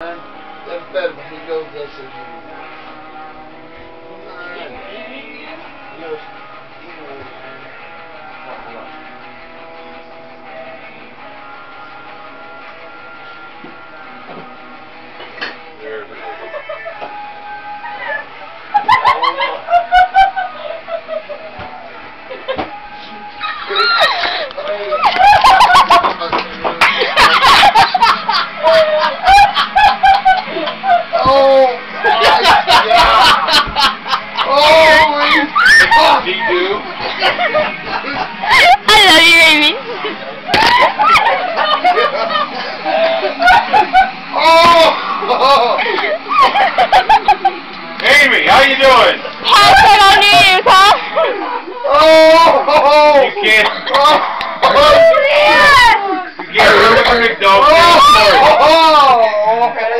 That's better, but he knows that's I love you, baby. oh! Amy, how you doing? Hashtag on New Year's, huh? Oh! oh. You can't. Oh. You can't remember oh, oh! oh. oh.